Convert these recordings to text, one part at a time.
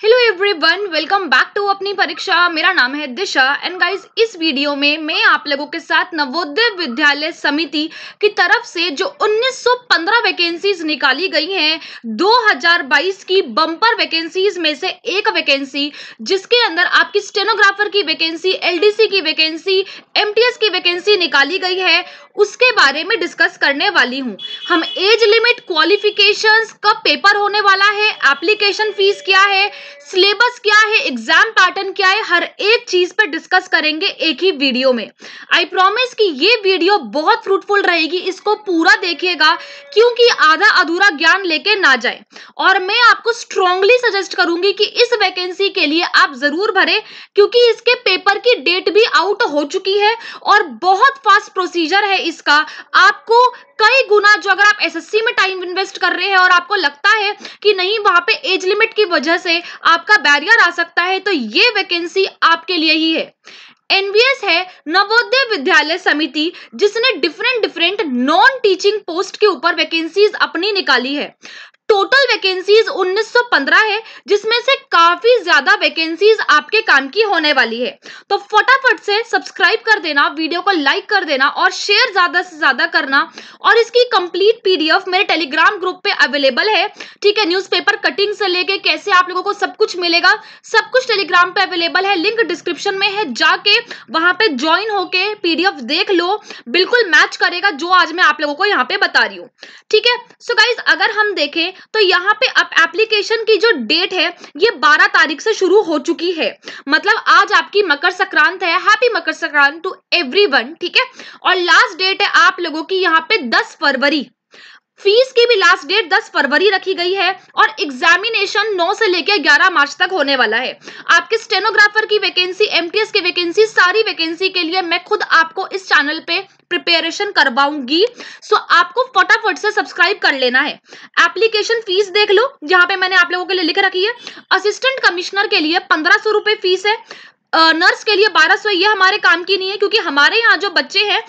Hello everyone welcome back to अपनी परीक्षा। मेरा नाम है दिशा। एंड गाइस इस वीडियो में मैं आप लोगों के साथ नवोदय विद्यालय समिति की तरफ़ से जो 1915 वैकेंसीज निकाली गई हैं 2022 की बम्पर वैकेंसीज में से एक वैकेंसी जिसके अंदर आपकी स्टेनोग्राफर की वैकेंसी एलडीसी की वैकेंसी एमटीएस की वैकेंसी निकाली गई है। उसके बारे में डिस्कस करने वाली हूँ। हम एज लिमिट क्वालिफिकेशंस का पेपर होने वाला है। एप्लीकेशन फ़ीस क्या है? सिलेबस क्या है, एग्ज़ाम पैटर्न क्या है, हर एक चीज़ पर डिस्कस करेंगे एक ही वीडियो में। आई प्रॉमिस कि ये वीडियो बहुत फ्रूटफुल रहेगी, इसको पूरा देखिएगा, क्योंकि आधा अधूरा ज्ञान लेके ना जाए। और मैं आपको स्ट्रांगली सजेस्ट करूँगी कि इस वैकेंसी के लिए आप ज़रूर भरे, क्योंकि इसके पेपर की डेट भी आउट हो चुकी है और बहुत फास्ट प्रोसीजर है इसका। आपको कई गुना जो अगर आप एसएससी में टाइम इन्वेस्ट कर रहे हैं और आपको लगता है कि नहीं, वहाँ पे एज लिमिट की वजह से आपका बैरियर आ सकता है तो ये वैकेंसी आपके लिए ही है। एनवीएस है नवोदय विद्यालय समिति, जिसने different different non teaching post के ऊपर वैकेंसीज अपनी निकाली है। टोटल वैकेंसीज 1915 है, जिसमें से काफ़ी ज़्यादा वैकेंसीज आपके काम की होने वाली है। तो फटाफट से सब्सक्राइब कर देना वीडियो को लाइक कर देना और शेयर ज़्यादा से ज़्यादा करना। और इसकी कंप्लीट पीडीएफ मेरे टेलीग्राम ग्रुप पे अवेलेबल है। ठीक है न्यूज़पेपर कटिंग से लेके कैसे आप लोगों को सब कुछ मिलेगा, सब कुछ टेलीग्राम पे अवेलेबल है। लिंक डिस्क्रिप्शन में है, जाके वहाँ पे ज्वाइन होके पीडीएफ देख लो। बिल्कुल मैच करेगा जो आज मैं आप लोगों को यहाँ पे बता रही हूँ। ठीक है? सो गाइज़ अगर हम देखें तो यहाँ पे अब एप्लीकेशन की जो डेट है, ये 12 तारीख से शुरू हो चुकी है। मतलब आज आपकी मकर संक्रांत है happy Makar Sankrant to everyone ठीक है? और लास्ट डेट है आप लोगों की यहाँ पे 10 फरवरी। फ़ीस की भी लास्ट डेट 10 फरवरी रखी गई है और एग्जामिनेशन 9 से लेकर 11 मार्च तक होने वाला है। आपके स्टेनोग्राफर की वैकेंसी एमटीएस की वैकेंसी सारी वैकेंसी के लिए मैं खुद आपको इस चैनल पे प्रिपेरेशन करवाऊँगी। सो आपको फटाफट से सब्सक्राइब कर लेना है। एप्लीकेशन फ़ीस देख लो यहाँ पे मैंने आप लोगों के लिए लिख रखी है। असिस्टेंट कमिश्नर के लिए पंद्रह फ़ीस है। नर्स के लिए बारह ये हमारे काम की नहीं है, क्योंकि हमारे यहाँ जो बच्चे हैं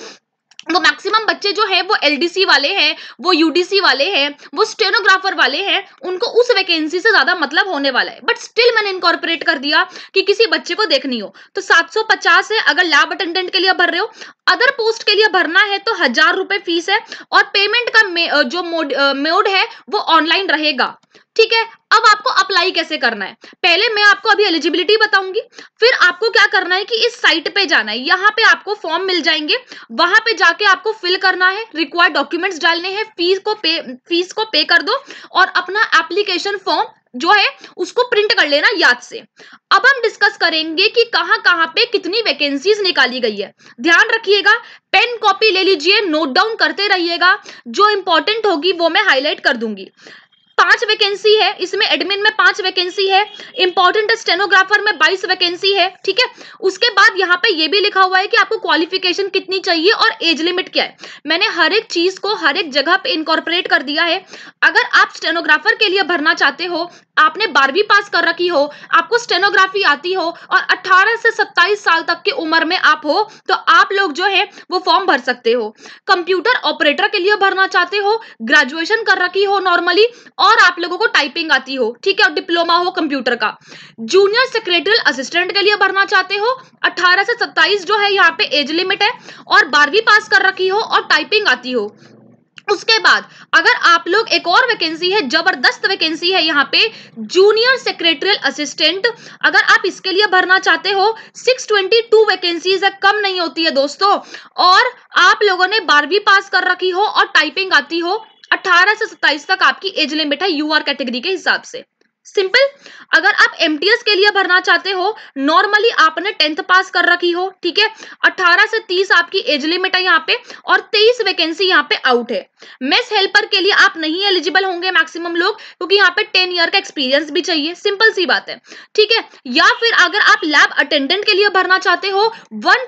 वो मैक्सिमम बच्चे जो है, वो एलडीसी वाले हैं, वो यूडीसी वाले हैं, वो स्टेनोग्राफर वाले हैं, उनको उस वैकेंसी से ज़्यादा मतलब होने वाला है। बट स्टिल मैंने इनकॉर्पोरेट कर दिया कि किसी बच्चे को देखनी हो। तो 750 है, अगर लैब अटेंडेंट के लिए भर रहे हो अदर पोस्ट के लिए भरना है तो हज़ार रुपए फ़ीस है, और पेमेंट का जो मोड मोड है, वो ऑनलाइन रहेगा। ठीक है? अब आपको अप्लाई कैसे करना है? पहले मैं आपको अभी एलिजिबिलिटी बताऊँगी, फिर आपको क्या करना है कि इस साइट पे जाना है। यहाँ पे आपको फॉर्म मिल जाएँगे, वहाँ पे जाके आपको फिल करना है रिक्वायर्ड डॉक्यूमेंट्स डालने हैं फ़ीस को पे फ़ीस को पे कर दो और अपना एप्लीकेशन फॉर्म जो है, उसको प्रिंट कर लेना याद से। अब हम डिस्कस करेंगे कि कहाँ कहाँ पे कितनी वैकेंसीज निकाली गई है। ध्यान रखिएगा पेन कॉपी ले लीजिए नोट डाउन करते रहिएगा, जो इंपॉर्टेंट होगी वो मैं हाईलाइट कर दूँगी। पाँच वैकेंसी है, इसमें एडमिन में पाँच वैकेंसी है, इंपॉर्टेंट स्टेनोग्राफर में बाईस वैकेंसी है, ठीक है? उसके बाद यहाँ पे ये भी लिखा हुआ है कि आपको क्वालिफिकेशन कितनी चाहिए और एज लिमिट क्या है। मैंने हर एक चीज़ को हर एक जगह पे इनकॉर्पोरेट कर दिया है। अगर आप स्टेनोग्राफर के लिए भरना चाहते हो, आपने बारहवीं पास कर रखी हो, आपको स्टेनोग्राफी आती हो और 18 से 27 साल तक की उम्र में आप हो तो आप लोग जो है, वो फॉर्म भर सकते हो। कंप्यूटर ऑपरेटर के लिए भरना चाहते हो ग्रेजुएशन कर रखी हो नॉर्मली और आप लोगों को टाइपिंग आती हो, ठीक है, और डिप्लोमा हो कंप्यूटर का। जूनियर सेक्रेटरी असिस्टेंट के लिए भरना चाहते हो अट्ठारह से सत्ताईस जो है यहाँ पे एज लिमिट है, और बारहवीं पास कर रखी हो और टाइपिंग आती हो। उसके बाद, अगर आप लोग एक और वैकेंसी है, ज़बरदस्त वैकेंसी है यहाँ पे जूनियर सेक्रेटरियल असिस्टेंट अगर आप इसके लिए भरना चाहते हो 622 वैकेंसीज है, कम नहीं होती है दोस्तों, और आप लोगों ने बारहवीं पास कर रखी हो और टाइपिंग आती हो 18 से 27 तक आपकी एज लिमिट है यूआर कैटेगरी के हिसाब से। सिंपल, अगर आप एमटीएस के लिए भरना चाहते हो नॉर्मली आपने टेंथ पास कर रखी हो, ठीक है? 18 से 30 आपकी एज लिमिट है यहाँ पे और 23 वैकेंसी यहाँ पे आउट है। मेस हेल्पर के लिए आप नहीं एलिजिबल होंगे मैक्सिमम लोग, क्योंकि यहाँ पे 10 ईयर का एक्सपीरियंस भी चाहिए। सिंपल सी बात है, ठीक है? या फिर अगर आप लैब अटेंडेंट के लिए भरना चाहते हो वन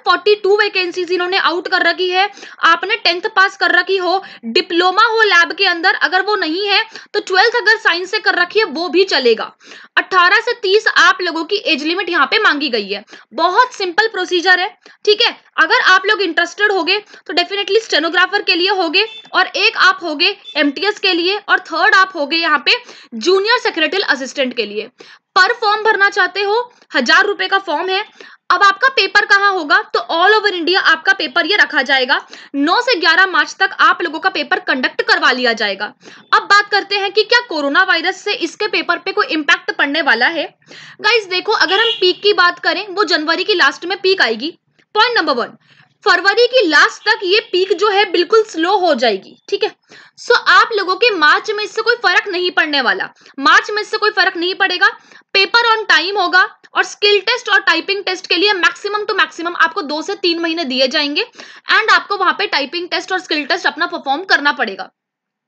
वैकेंसीज इन्होंने आउट कर रखी है, आपने टेंथ पास कर रखी हो डिप्लोमा हो लैब के अंदर, अगर वो नहीं है तो ट्वेल्थ अगर साइंस से कर रखी है, वो भी चले चलेगा 18 से 30 आप लोगों की एज लिमिट यहाँ पे मांगी गई है। बहुत सिंपल प्रोसीजर है, ठीक है? अगर आप लोग इंटरेस्टेड होगे तो डेफिनेटली स्टेनोग्राफर के लिए होगे और एक आप होगे एमटीएस के लिए और थर्ड आप होगे यहाँ पे जूनियर सेक्रेटरी असिस्टेंट के लिए। पर फॉर्म भरना चाहते हो? हज़ार रुपए का फॉर्म है। अब आपका पेपर कहाँ होगा? तो ऑल ओवर इंडिया आपका पेपर ये रखा जाएगा। 9 से 11 मार्च तक आप लोगों का पेपर कंडक्ट करवा लिया जाएगा। अब बात करते हैं कि क्या कोरोना वायरस से इसके पेपर पे कोई इम्पैक्ट पड़ने वाला है? गाइज़ देखो, अगर हम पीक की बात करें, वो जनवरी की लास्ट में पीक आएगी। पॉइंट नंबर वन फरवरी की लास्ट तक ये पीक जो है बिल्कुल स्लो हो जाएगी, ठीक है? सो आप लोगों के मार्च में इससे कोई फ़र्क नहीं पड़ने वाला। मार्च में इससे कोई फ़र्क नहीं पड़ेगा। पेपर ऑन टाइम होगा और स्किल टेस्ट और टाइपिंग टेस्ट के लिए मैक्सिमम टू मैक्सिमम आपको दो से तीन महीने दिए जाएँगे। एंड आपको वहाँ पे टाइपिंग टेस्ट और स्किल टेस्ट अपना परफॉर्म करना पड़ेगा।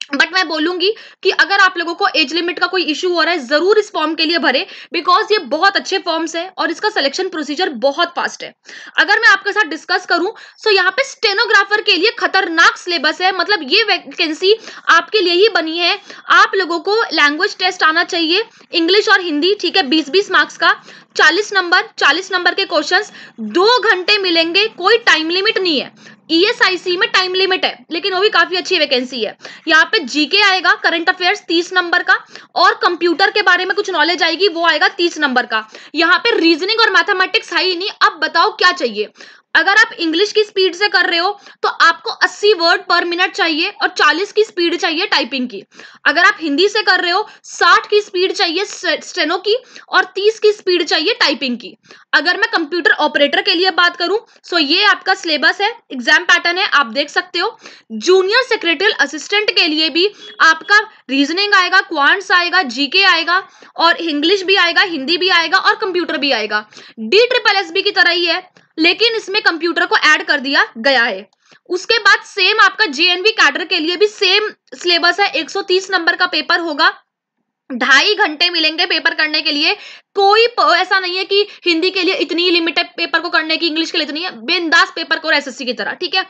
बट मैं बोलूँगी कि अगर आप लोगों को एज लिमिट का कोई इशू हो रहा है, ज़रूर इस फॉर्म के लिए भरे बिकॉज़ ये बहुत अच्छे फॉर्म्स है और इसका सिलेक्शन प्रोसीजर बहुत फास्ट है। अगर मैं आपके साथ डिस्कस करूँ तो यहाँ पे स्टेनोग्राफर के लिए खतरनाक सिलेबस है। मतलब ये वैकेंसी आपके लिए ही बनी है। आप लोगों को लैंग्वेज टेस्ट आना चाहिए इंग्लिश और हिंदी ठीक है बीस बीस मार्क्स का। चालीस नंबर चालीस नंबर के क्वेश्चन दो घंटे मिलेंगे, कोई टाइम लिमिट नहीं है। ईएसआईसी e में टाइम लिमिट है, लेकिन वो भी काफ़ी अच्छी वैकेंसी है। यहाँ पे जीके आएगा करंट अफेयर्स तीस नंबर का, और कंप्यूटर के बारे में कुछ नॉलेज आएगी, वो आएगा तीस नंबर का। यहाँ पे रीजनिंग और मैथमेटिक्स है ही नहीं, अब बताओ क्या चाहिए? अगर आप इंग्लिश की स्पीड से कर रहे हो तो आपको 80 वर्ड पर मिनट चाहिए और 40 की स्पीड चाहिए टाइपिंग की। अगर आप हिंदी से कर रहे हो 60 की स्पीड चाहिए स्टेनो की और 30 की स्पीड चाहिए टाइपिंग की। अगर मैं कंप्यूटर ऑपरेटर के लिए बात करूँ तो ये आपका सिलेबस है एग्ज़ाम पैटर्न है, आप देख सकते हो। जूनियर सेक्रेटरियल असिस्टेंट के लिए भी आपका रीजनिंग आएगा क्वांट्स आएगा जीके आएगा और इंग्लिश भी आएगा हिंदी भी आएगा और कंप्यूटर भी आएगा। डी ट्रिपल एस की तरह ही है। लेकिन इसमें कंप्यूटर को ऐड कर दिया गया है। उसके बाद सेम आपका जेएनवी कैडर के लिए भी सेम सिलेबस है। 130 नंबर का पेपर होगा। ढाई घंटे मिलेंगे पेपर करने के लिए। कोई ऐसा नहीं है कि हिंदी के लिए इतनी लिमिट है पेपर को करने की इंग्लिश के लिए इतनी है बिंदास पेपर को एसएससी की तरह ठीक है?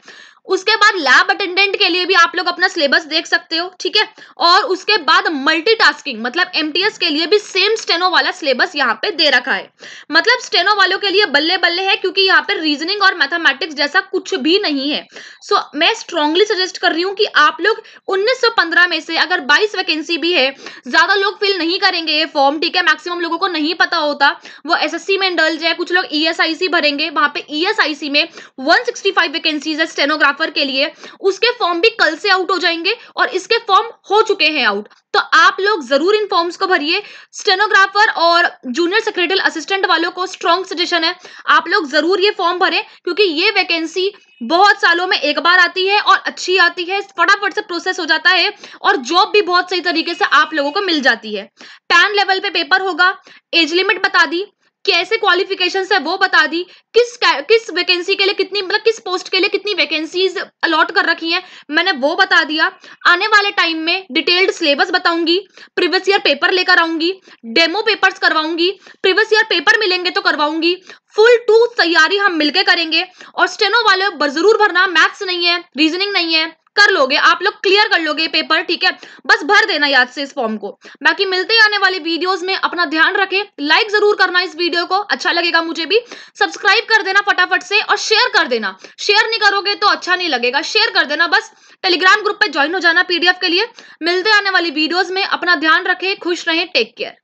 उसके बाद लैब अटेंडेंट के लिए भी आप लोग अपना सिलेबस देख सकते हो ठीक है? और उसके बाद मल्टीटास्किंग मतलब एमटीएस के लिए भी सेम स्टेनो वाला सिलेबस यहाँ पे दे रखा है। मतलब स्टेनो वालों के लिए बल्ले बल्ले है क्योंकि यहाँ पे रीजनिंग और मैथमेटिक्स जैसा कुछ भी नहीं है। सो so, मैं स्ट्रांगली सजेस्ट कर रही हूँ कि आप लोग 1915 में से अगर 22 वैकेंसी भी है ज़्यादा लोग फिल नहीं करेंगे ये फॉर्म ठीक है? मैक्सिमम लोगों को नहीं पता होता। वो एस में डल जाए कुछ लोग ईएसआईसी भरेंगे। वहाँ पे ईएसआईसी में वन वैकेंसीज है स्टेनोग्राफ स्टेनोग्राफर के लिए। उसके फॉर्म भी कल से आउट हो जाएँगे और इसके फॉर्म हो चुके हैं आउट तो आप लोग ज़रूर इन फॉर्म्स को भरिए। स्टेनोग्राफर और जूनियर सेक्रेटरी असिस्टेंट वालों को स्ट्रॉन्ग सजेशन है। आप लोग ज़रूर ये फॉर्म भरें, क्योंकि ये वैकेंसी बहुत सालों में एक बार आती है और अच्छी आती है, फटाफट से प्रोसेस हो जाता है और जॉब भी बहुत सही तरीके से आप लोगों को मिल जाती है। पैन लेवल पे पेपर होगा एज लिमिट बता दी कैसे क्वालिफिकेशन है वो बता दी। किस किस वैकेंसी के लिए कितनी मतलब किस पोस्ट के लिए कितनी वैकेंसीज अलॉट कर रखी हैं, मैंने वो बता दिया। आने वाले टाइम में डिटेल्ड सिलेबस बताऊँगी प्रीवियस ईयर पेपर लेकर आऊँगी डेमो पेपर्स करवाऊँगी प्रीवियस ईयर पेपर मिलेंगे तो करवाऊँगी फुल टू तैयारी हम मिलकर करेंगे, और स्टेनो वाले ज़रूर भरना मैथ्स नहीं है रीजनिंग नहीं है। कर लोगे, आप लोग क्लियर कर लोगे पेपर ठीक है? बस भर देना याद से इस फॉर्म को। बाकी मिलते आने वाले वीडियोस में, अपना ध्यान रखें लाइक ज़रूर करना इस वीडियो को अच्छा लगेगा मुझे भी। सब्सक्राइब कर देना फटाफट से और शेयर कर देना। शेयर नहीं करोगे तो अच्छा नहीं लगेगा शेयर कर देना बस। टेलीग्राम ग्रुप पे ज्वाइन हो जाना पीडीएफ के लिए। मिलते आने वाली वीडियोज़ में, अपना ध्यान रखें, खुश रहें टेक केयर